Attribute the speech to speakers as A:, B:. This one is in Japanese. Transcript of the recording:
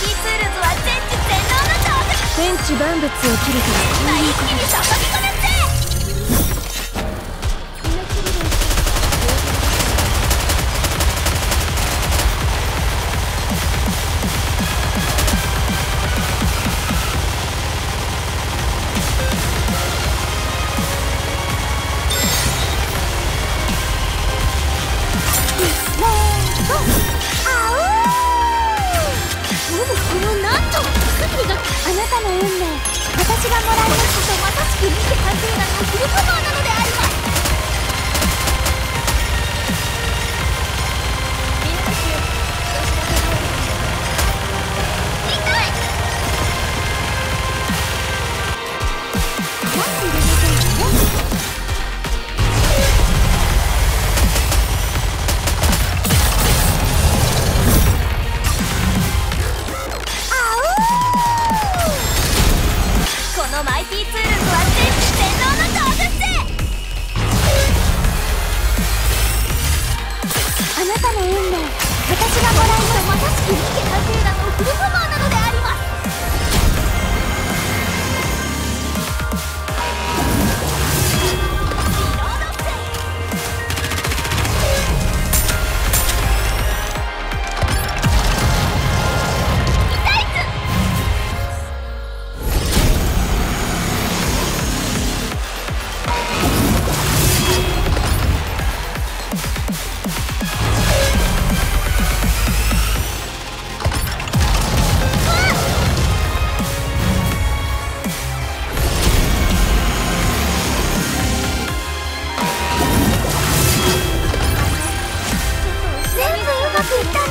A: キーツールズは全知全能の道具天
B: 地万物を切るとはこう
A: いう
B: の運命私がもらいま
A: した MIT ツールズは絶対
B: った